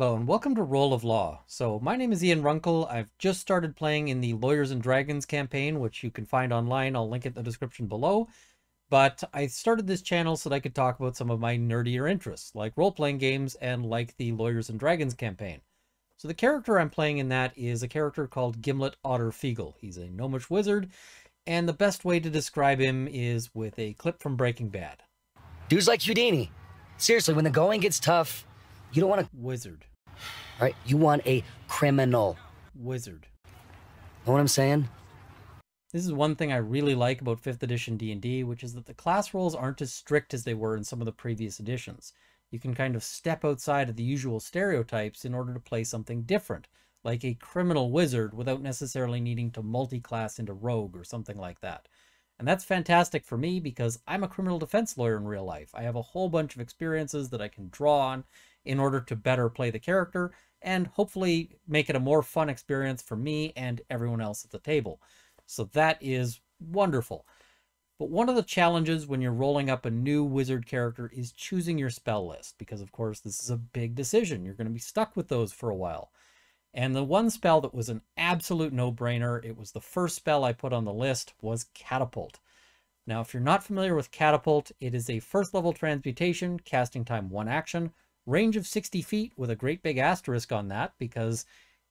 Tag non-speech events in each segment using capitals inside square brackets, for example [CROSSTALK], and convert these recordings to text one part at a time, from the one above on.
Hello and welcome to Roll of Law. So my name is Ian Runkle. I've just started playing in the Lawyers and Dragons campaign, which you can find online. I'll link it in the description below. But I started this channel so that I could talk about some of my nerdier interests, like role-playing games and like the Lawyers and Dragons campaign. So the character I'm playing in that is a character called Gimlet Otter Feagle. He's a gnomish wizard, and the best way to describe him is with a clip from Breaking Bad. Dudes like Houdini. Seriously, when the going gets tough, you don't want a Wizard. Right. You want a criminal. Wizard. Know what I'm saying? This is one thing I really like about 5th edition D&D, which is that the class roles aren't as strict as they were in some of the previous editions. You can kind of step outside of the usual stereotypes in order to play something different, like a criminal wizard without necessarily needing to multi-class into rogue or something like that. And that's fantastic for me because I'm a criminal defense lawyer in real life. I have a whole bunch of experiences that I can draw on in order to better play the character and hopefully make it a more fun experience for me and everyone else at the table. So that is wonderful. But one of the challenges when you're rolling up a new wizard character is choosing your spell list, because of course this is a big decision. You're going to be stuck with those for a while. And the one spell that was an absolute no-brainer, it was the first spell I put on the list, was Catapult. Now, if you're not familiar with Catapult, it is a first level transmutation, casting time one action, range of 60 feet with a great big asterisk on that because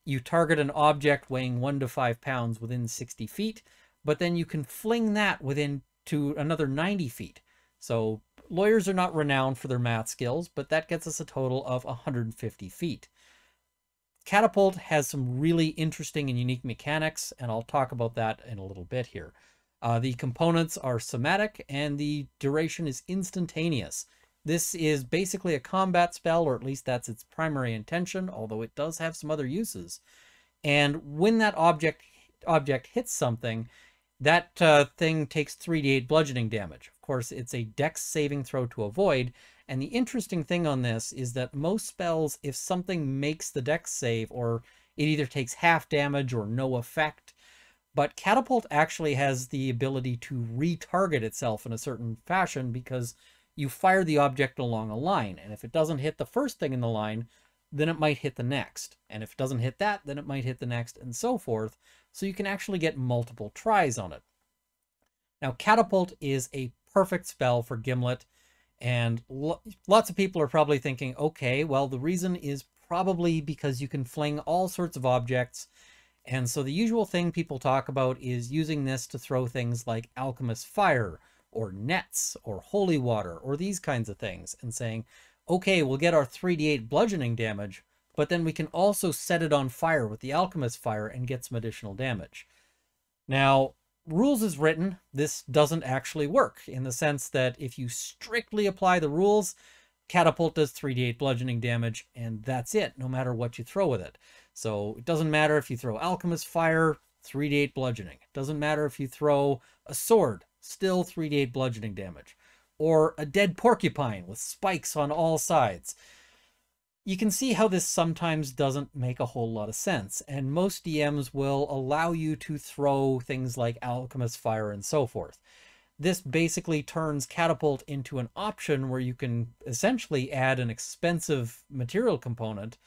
you target an object weighing one to five pounds within 60 feet, but then you can fling that within to another 90 feet. So lawyers are not renowned for their math skills, but that gets us a total of 150 feet. Catapult has some really interesting and unique mechanics, and I'll talk about that in a little bit here. Uh, the components are somatic, and the duration is instantaneous. This is basically a combat spell, or at least that's its primary intention, although it does have some other uses. And when that object object hits something, that uh, thing takes 3d8 bludgeoning damage. Of course, it's a dex saving throw to avoid, and the interesting thing on this is that most spells, if something makes the dex save, or it either takes half damage or no effect, but Catapult actually has the ability to retarget itself in a certain fashion because you fire the object along a line, and if it doesn't hit the first thing in the line, then it might hit the next. And if it doesn't hit that, then it might hit the next, and so forth. So you can actually get multiple tries on it. Now, Catapult is a perfect spell for Gimlet, and lo lots of people are probably thinking, okay, well, the reason is probably because you can fling all sorts of objects. And so the usual thing people talk about is using this to throw things like Alchemist Fire, or nets, or holy water, or these kinds of things, and saying, okay, we'll get our 3d8 bludgeoning damage, but then we can also set it on fire with the Alchemist Fire and get some additional damage. Now, rules is written, this doesn't actually work in the sense that if you strictly apply the rules, Catapult does 3d8 bludgeoning damage, and that's it, no matter what you throw with it. So it doesn't matter if you throw Alchemist Fire, 3d8 bludgeoning. It doesn't matter if you throw a sword, still 3d8 bludgeoning damage. Or a dead porcupine with spikes on all sides you can see how this sometimes doesn't make a whole lot of sense, and most DMs will allow you to throw things like Alchemist Fire and so forth. This basically turns Catapult into an option where you can essentially add an expensive material component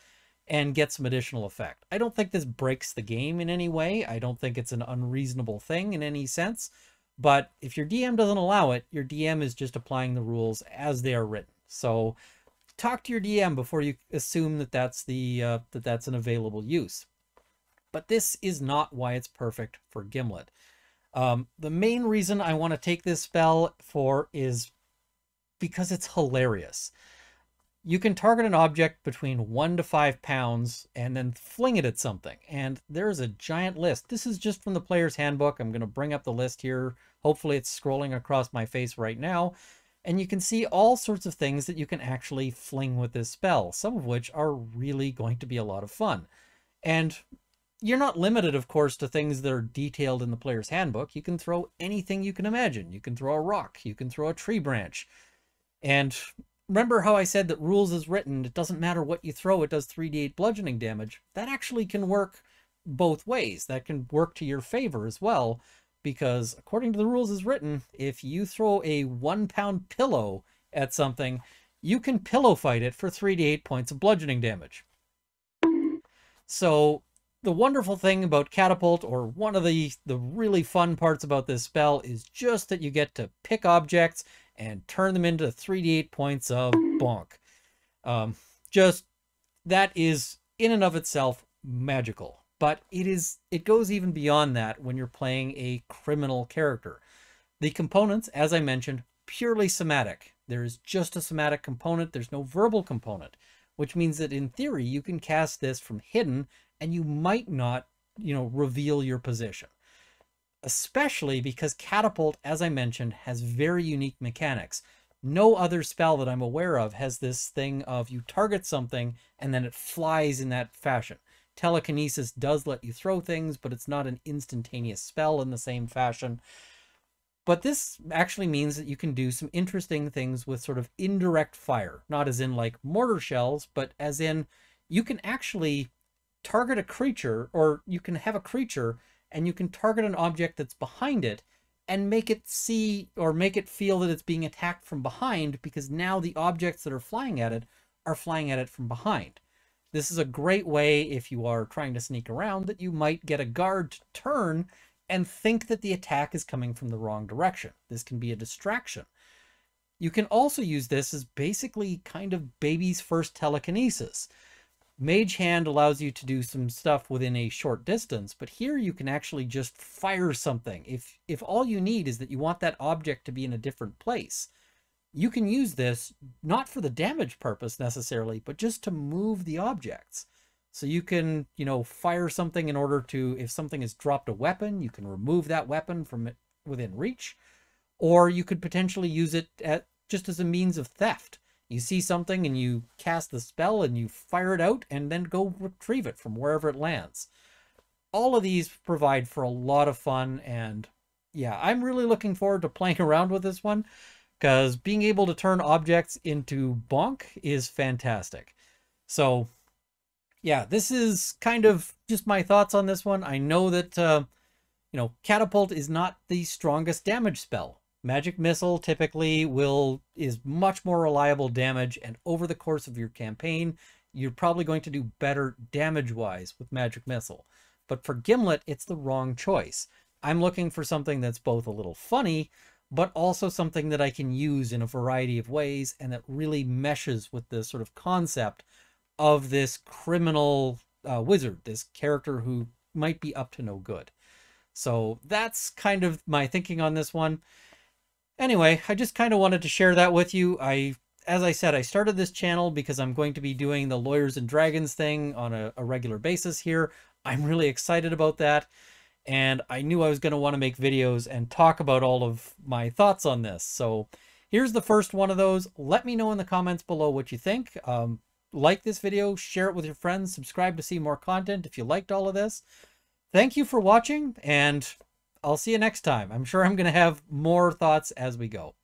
and get some additional effect. I don't think this breaks the game in any way. I don't think it's an unreasonable thing in any sense. But if your DM doesn't allow it, your DM is just applying the rules as they are written. So talk to your DM before you assume that that's the uh, that that's an available use. But this is not why it's perfect for Gimlet. Um, the main reason I want to take this spell for is because it's hilarious. You can target an object between one to five pounds and then fling it at something. And there's a giant list. This is just from the player's handbook. I'm going to bring up the list here. Hopefully it's scrolling across my face right now. And you can see all sorts of things that you can actually fling with this spell, some of which are really going to be a lot of fun. And you're not limited, of course, to things that are detailed in the player's handbook. You can throw anything you can imagine. You can throw a rock, you can throw a tree branch. And remember how I said that rules is written, it doesn't matter what you throw, it does 3d8 bludgeoning damage. That actually can work both ways. That can work to your favor as well because according to the rules as written, if you throw a one pound pillow at something, you can pillow fight it for 3d8 points of bludgeoning damage. So the wonderful thing about Catapult, or one of the, the really fun parts about this spell, is just that you get to pick objects and turn them into 3d8 points of bonk. Um, just, that is, in and of itself, magical. But it is it goes even beyond that when you're playing a criminal character. The components, as I mentioned, purely somatic. There is just a somatic component. There's no verbal component, which means that in theory, you can cast this from hidden and you might not, you know, reveal your position. Especially because Catapult, as I mentioned, has very unique mechanics. No other spell that I'm aware of has this thing of you target something and then it flies in that fashion. Telekinesis does let you throw things, but it's not an instantaneous spell in the same fashion. But this actually means that you can do some interesting things with sort of indirect fire, not as in like mortar shells, but as in you can actually target a creature or you can have a creature and you can target an object that's behind it and make it see or make it feel that it's being attacked from behind because now the objects that are flying at it are flying at it from behind. This is a great way if you are trying to sneak around that you might get a guard to turn and think that the attack is coming from the wrong direction. This can be a distraction. You can also use this as basically kind of baby's first telekinesis. Mage Hand allows you to do some stuff within a short distance, but here you can actually just fire something. If, if all you need is that you want that object to be in a different place, you can use this not for the damage purpose necessarily, but just to move the objects. So you can, you know, fire something in order to, if something has dropped a weapon, you can remove that weapon from it within reach. Or you could potentially use it at, just as a means of theft. You see something and you cast the spell and you fire it out and then go retrieve it from wherever it lands. All of these provide for a lot of fun and yeah, I'm really looking forward to [LAUGHS] playing around with this one because being able to turn objects into bonk is fantastic. So yeah, this is kind of just my thoughts on this one. I know that, uh, you know, Catapult is not the strongest damage spell. Magic Missile typically will is much more reliable damage, and over the course of your campaign, you're probably going to do better damage-wise with Magic Missile. But for Gimlet, it's the wrong choice. I'm looking for something that's both a little funny, but also something that I can use in a variety of ways and that really meshes with the sort of concept of this criminal uh, wizard, this character who might be up to no good. So that's kind of my thinking on this one. Anyway, I just kind of wanted to share that with you. I, as I said, I started this channel because I'm going to be doing the Lawyers and Dragons thing on a, a regular basis here. I'm really excited about that. And I knew I was going to want to make videos and talk about all of my thoughts on this. So here's the first one of those. Let me know in the comments below what you think. Um, like this video, share it with your friends, subscribe to see more content if you liked all of this. Thank you for watching, and I'll see you next time. I'm sure I'm going to have more thoughts as we go.